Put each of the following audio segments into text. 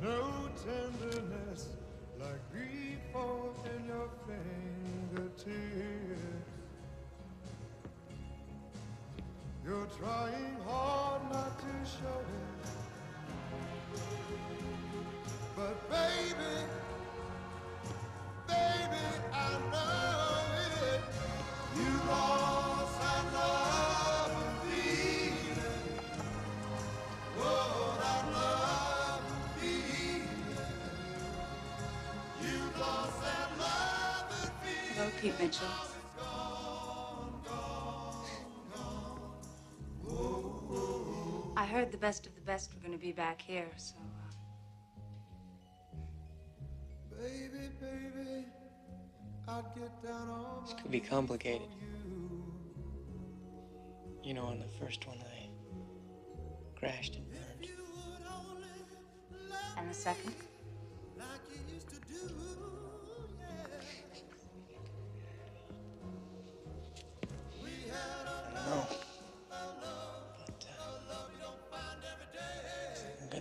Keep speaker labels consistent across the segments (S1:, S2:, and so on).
S1: no tenderness like grief in your fingertips. You're trying hard not to show it.
S2: Pete Mitchell. I heard the best of the best were going to be back here, so. uh,
S1: Baby, baby, I'd get down on
S3: This could be complicated. You know, on the first one, I crashed and burned.
S2: And the second?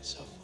S3: I'm